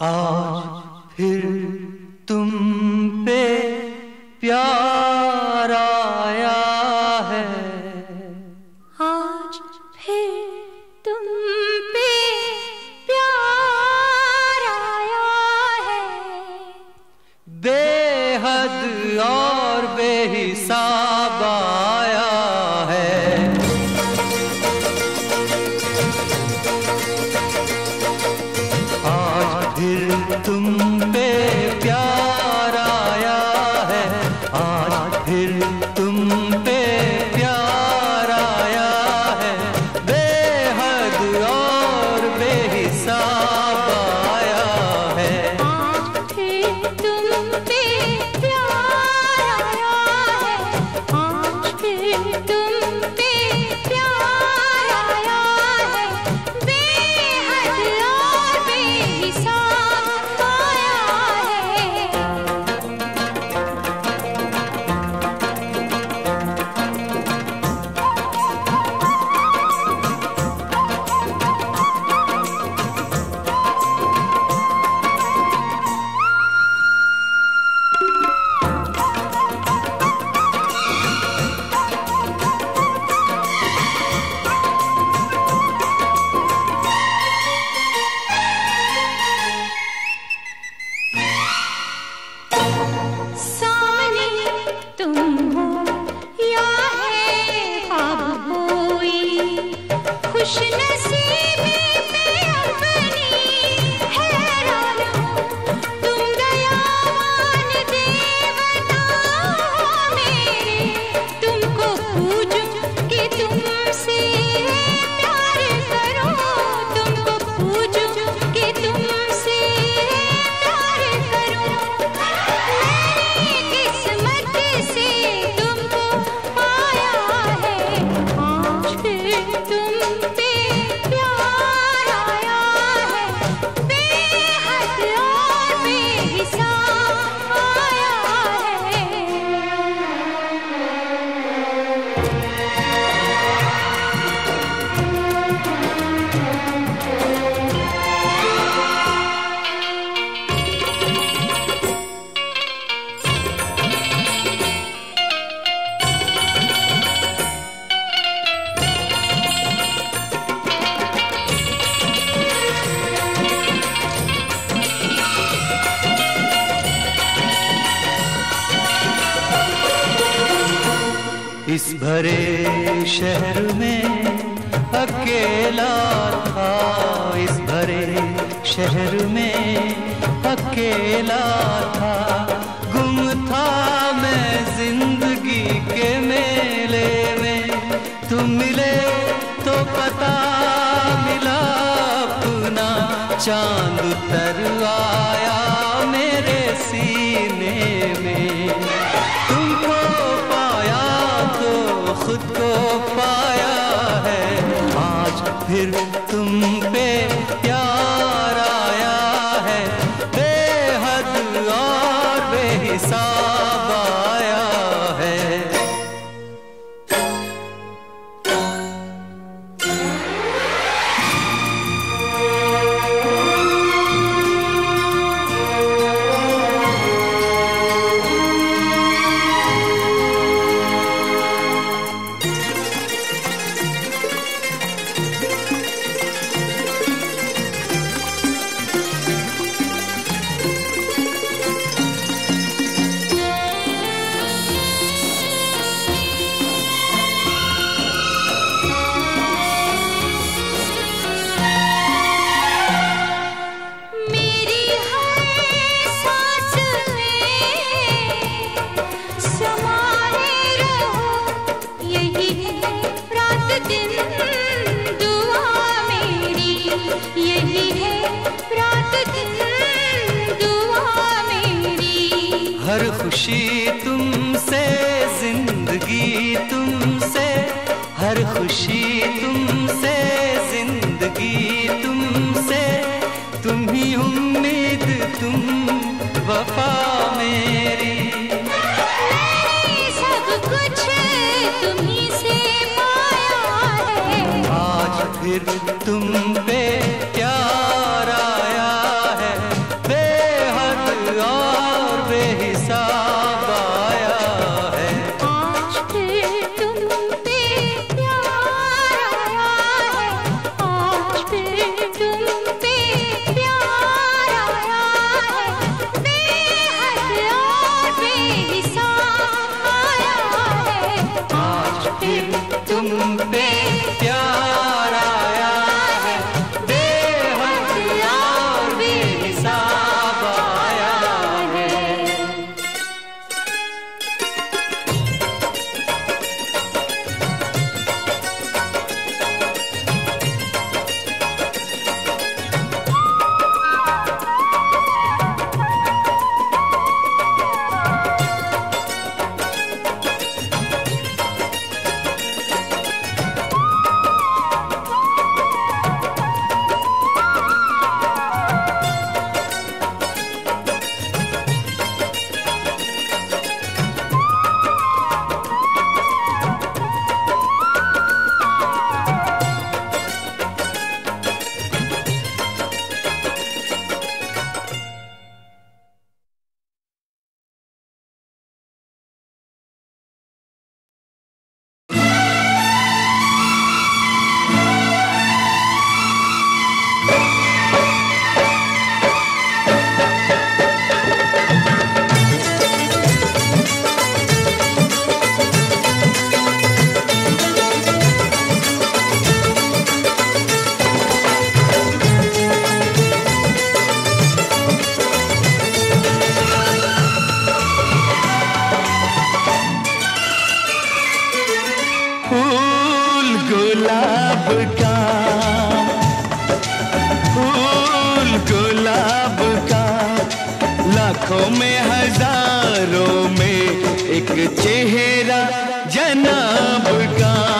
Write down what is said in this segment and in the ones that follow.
아필 तुम या है ख्वाब खुश नसीब bir tım चेहरा जनाब का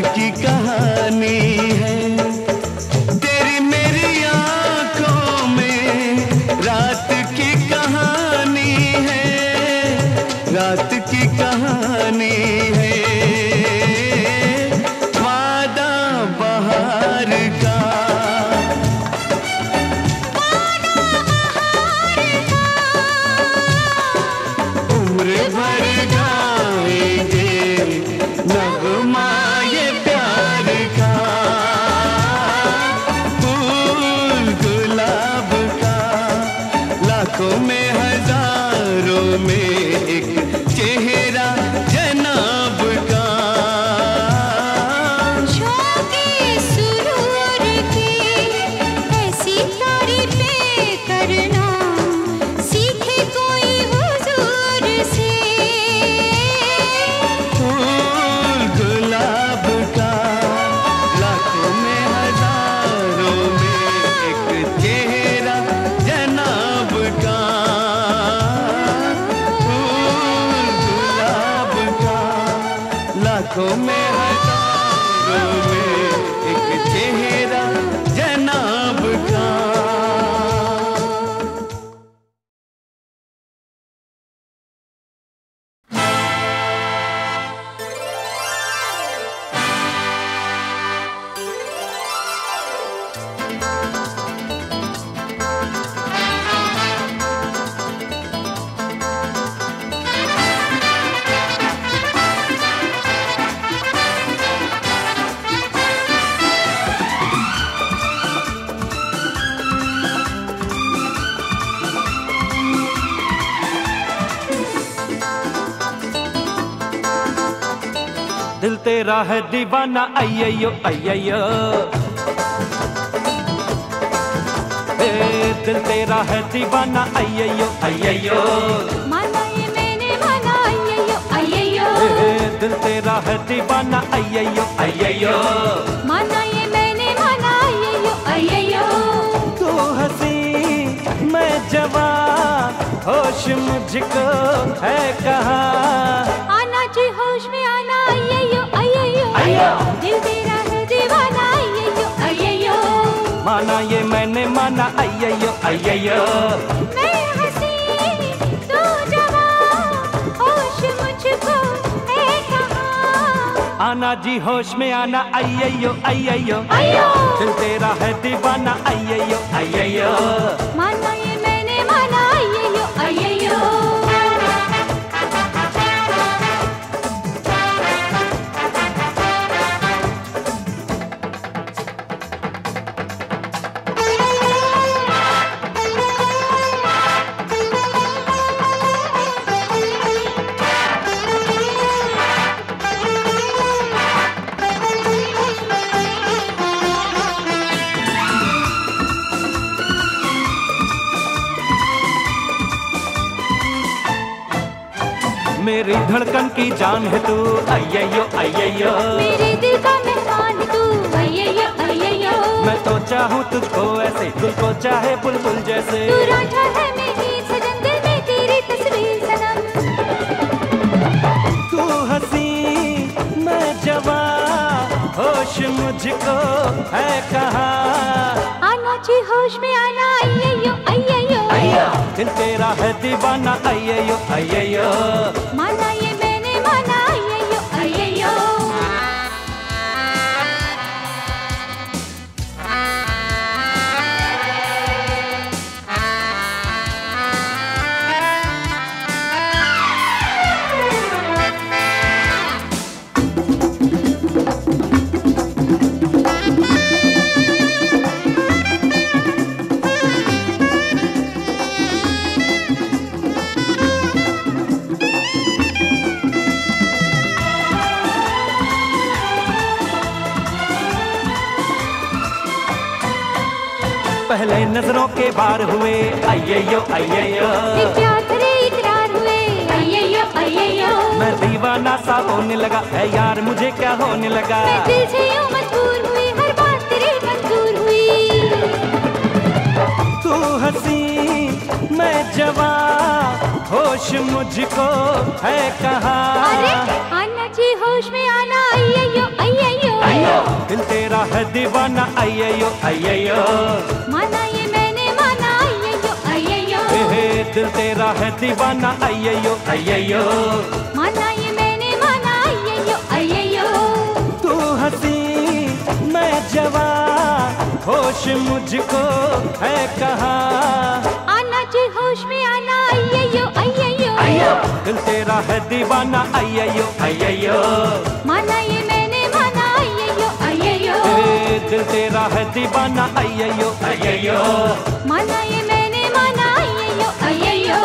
की कहानी। तेरा है दीवाना अय्यो अय्यो ए दिल तेरा है दीवाना अय्यो अय्यो माना ये मैंने माना अय्यो अय्यो ए दिल तेरा है दीवाना अय्यो अय्यो माना ये मैंने माना अय्यो अय्यो तू हँसी मैं जवान होश मुझको है कहाँ? दिल तेरा है दीवाना अय्यो अय्यो माना ये मैंने माना अय्यो अय्यो मैं हँसी तू जवान होश मुझको है कहाँ? आना जी होश में आना अय्यो अय्यो अय्यो। दिल तेरा है दीवाना अय्यो अय्यो मैंने मेरी धड़कन की जान है तू अयो अयो मेरे दिल का मेहमान तू अय्यो अय्यो मैं तो चाहूँ तुझको ऐसे तुझको चाहे बुलबुल जैसे। तू राजा है मेरी दिल में तेरी तस्वीर सनम। तू हँसी मैं जवान होश मुझको है कहा। आना जी होश में आना अय्यो अय्यो दिल तेरा है दीवाना अयो अय्यो पहले नज़रों के बार हुए। अय्यो अय्यो ये क्या तेरे इकरार हुए? अय्यो अय्यो मैं दीवाना सा होने लगा। है यार मुझे क्या होने लगा? मैं दिल से यूँ मजबूर हुई हर बात तेरी मंजूर हुई। तू हसी मैं जवान होश मुझको है अरे आना जी होश में आना। अय्यो दिल तेरा है दीवाना अय्यो अय्यो माना ये मैंने माना अय्यो अय्यो हे दिल तेरा है दीवाना अय्यो अय्यो माना ये मैंने माना अय्यो अय्यो तू हँसी मैं जवान होश मुझको है कहाँ। आना जी होश में आना अय्यो अय्यो दिल तेरा है दीवाना अय्यो अय्यो तेरा है दीवाना अयो अयो माना ये मैंने माना अयो अय्यो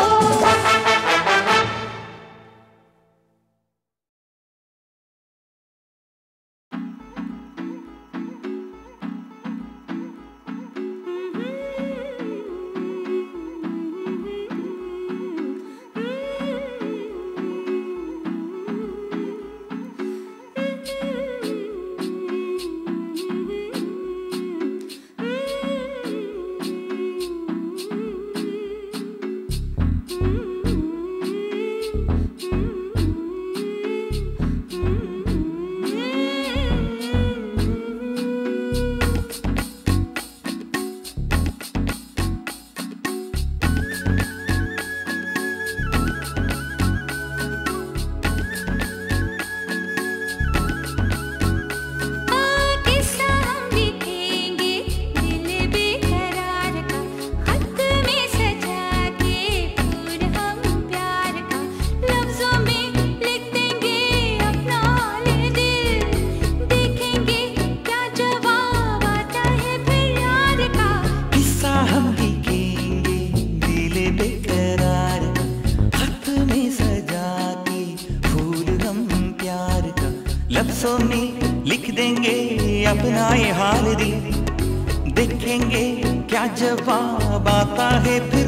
क्या जवाब आता है फिर?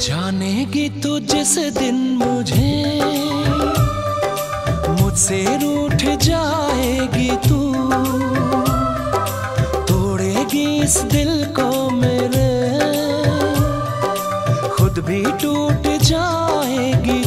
जानेगी तू जिस दिन मुझे मुझसे रूठ जाएगी तू। तोड़ेगी इस दिल को मेरे, खुद भी टूट जाएगी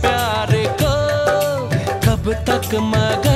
प्यार को कब तक मग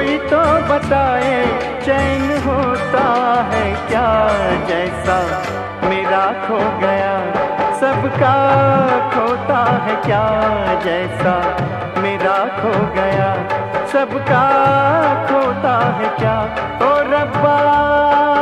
कोई तो बताए, चैन होता है क्या जैसा? मेरा खो गया, सबका खोता है क्या जैसा? मेरा खो गया, सबका खोता है क्या? ओ रब्बा!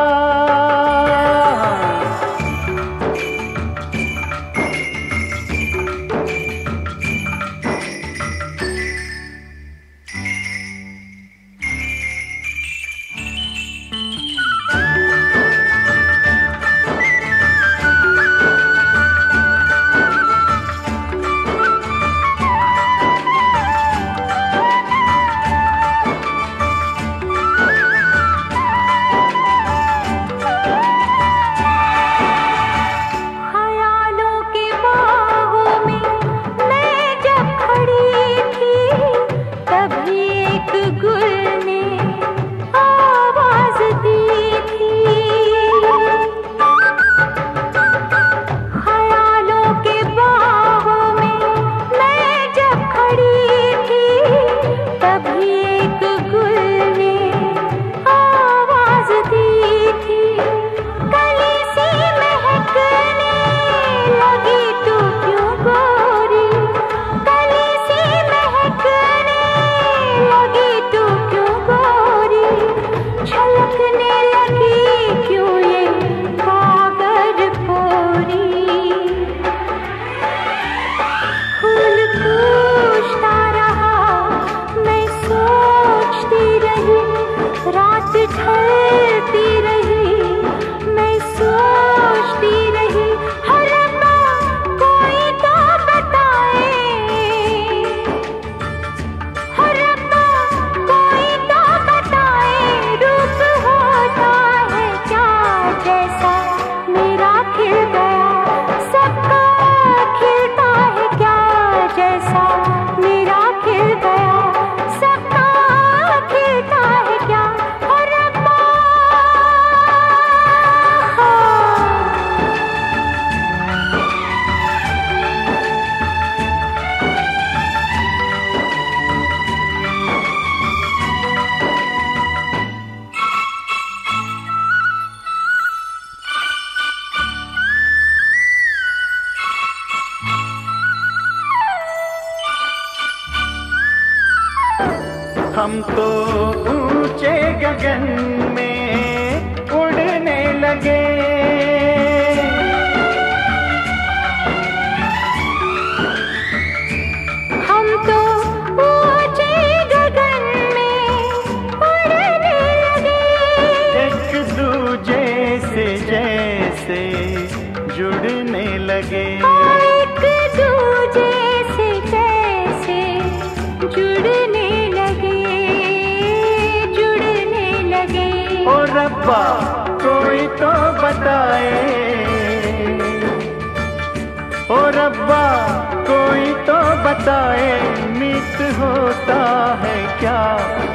होता है क्या?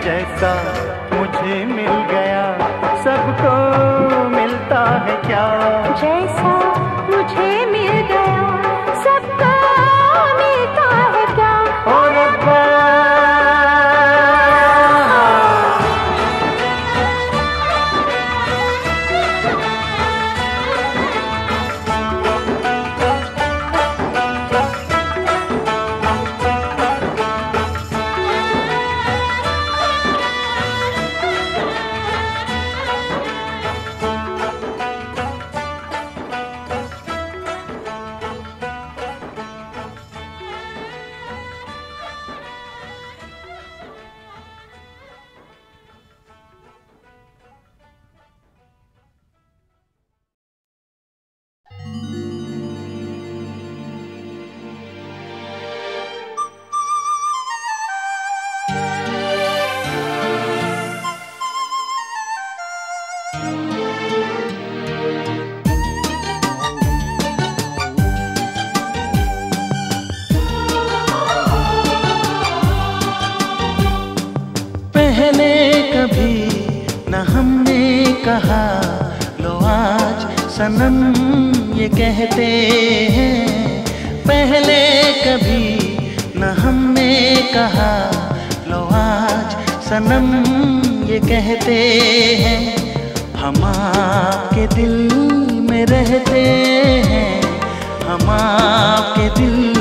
जैसा मुझे मिल गया सबको मिलता है क्या? जैसा कहा, लो आज सनम, ये कहते हैं, पहले कभी न हमने कहा, लो आज सनम, ये कहते हैं, हम आपके दिल में रहते हैं, हम आपके दिल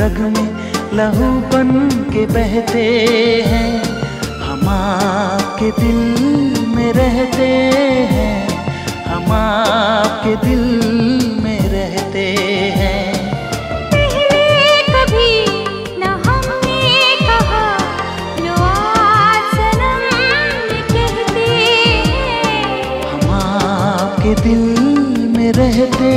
रग में लहू बन के बहते हैं हम आपके दिल में रहते हैं हम आपके दिल में रहते हैं। दिल में रहते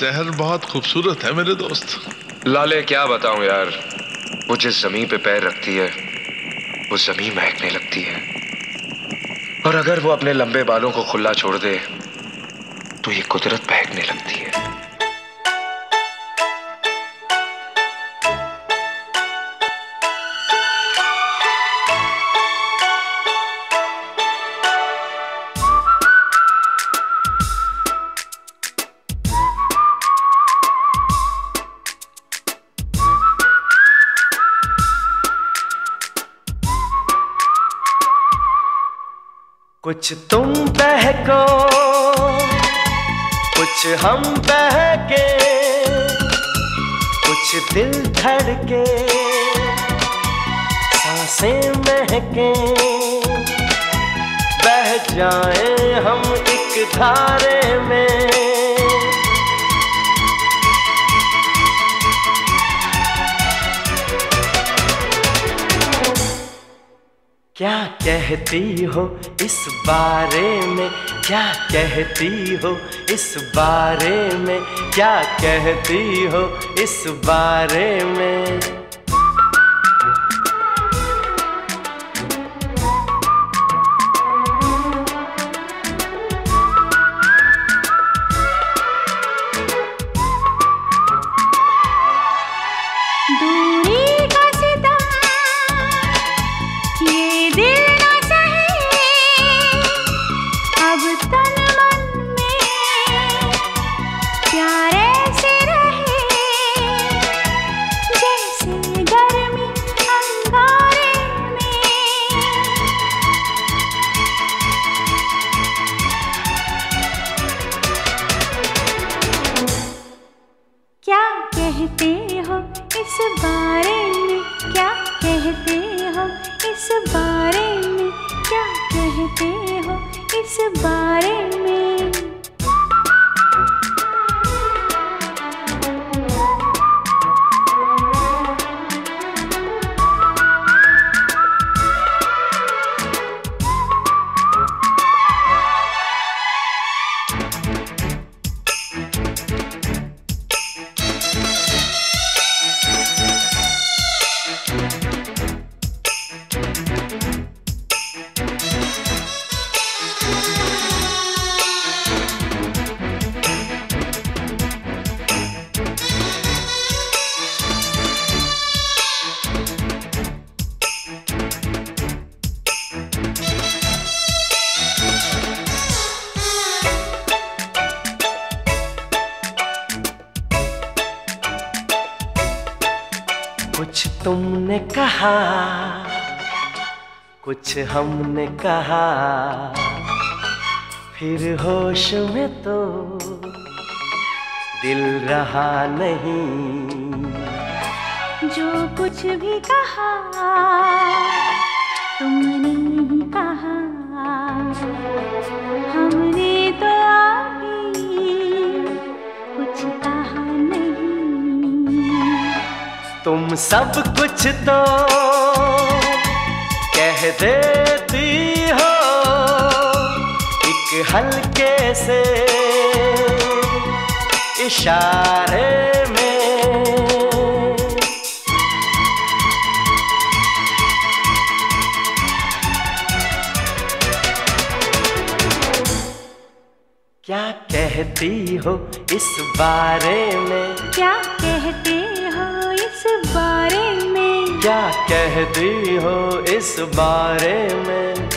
जहर बहुत खूबसूरत है मेरे दोस्त। लाले, क्या बताऊँ यार? वो जिस ज़मीन पे पैर रखती है। वो ज़मीन महकने लगती है। और अगर वो अपने लंबे बालों को खुला छोड़ दे तो ये कुदरत महकने लगती है। कुछ तुम बहको, कुछ हम बहके, कुछ दिल धड़के, साँसें महके। बह जाए हम एक धारे में। क्या कहती हो इस बारे में क्या कहती हो? इस बारे में क्या कहती हो? इस बारे में। इस बारे में क्या कहते हो? इस बारे में क्या कहते हो? इस बारे में कुछ हमने कहा फिर होश में तो दिल रहा नहीं। जो कुछ भी कहा तुमने ही कहा। हमने तो अभी कुछ कहा नहीं। तुम सब कुछ तो देती हो एक हल्के से इशारे में। क्या कहती हो इस बारे में? क्या कहती हो इस बारे में? क्या कहती हो इस बारे में?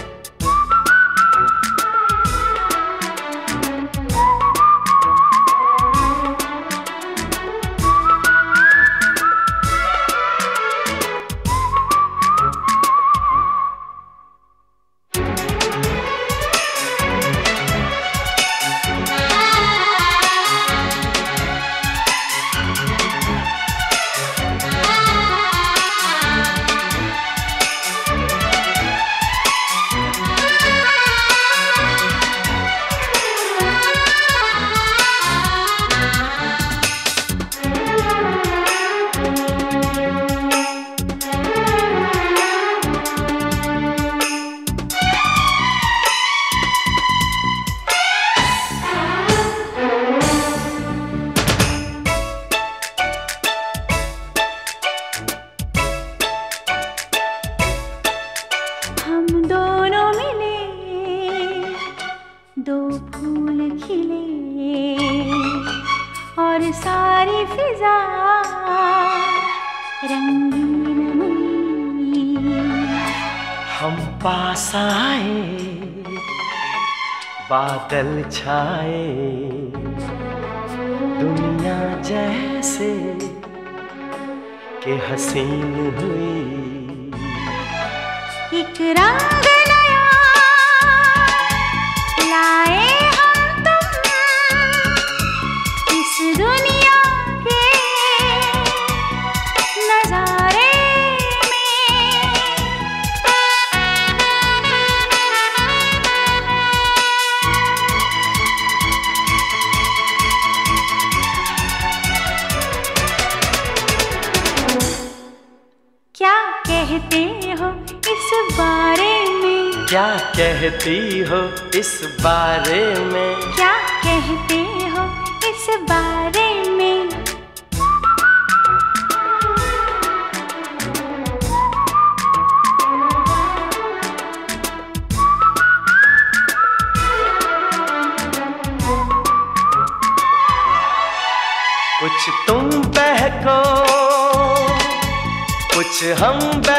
कहती हो इस बारे में। क्या कहती हो इस बारे में? कुछ तुम बहको कुछ हम बह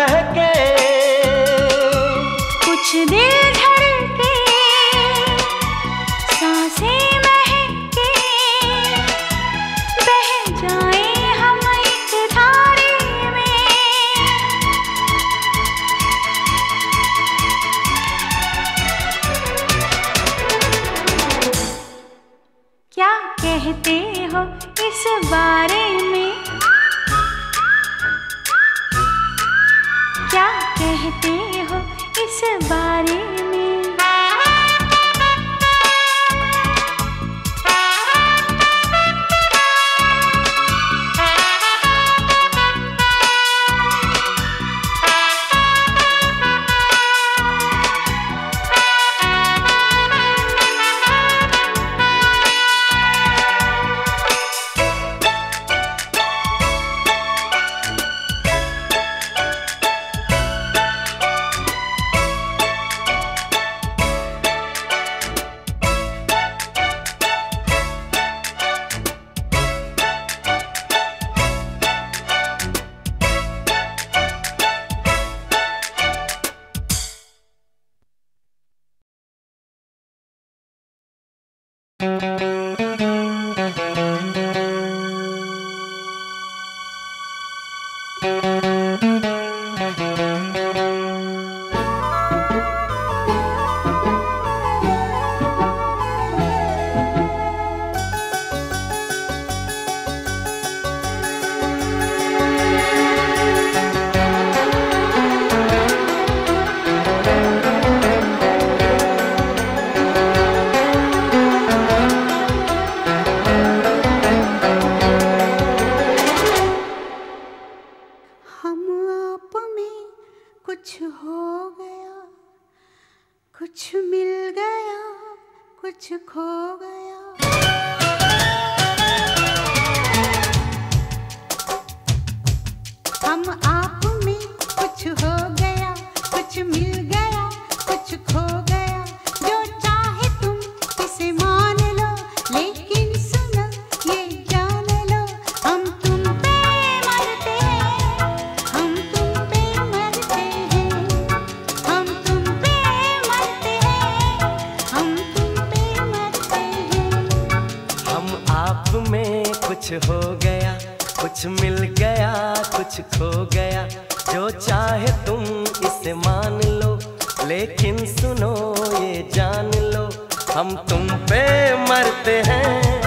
तुम पे मरते हैं,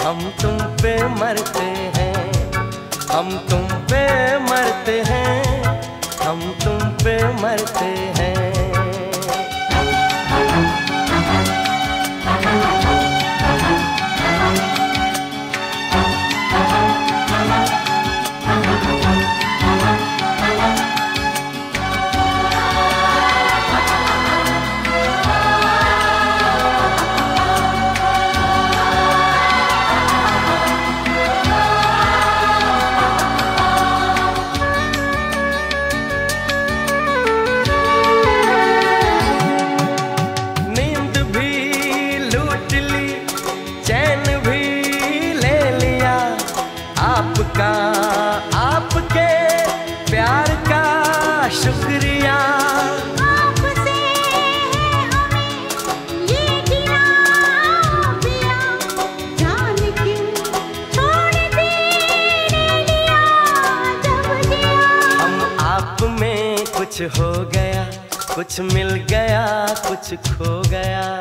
हम तुम पे मरते हैं, हम तुम पे मरते हैं, हम तुम पे मरते हैं। कुछ मिल गया कुछ खो गया।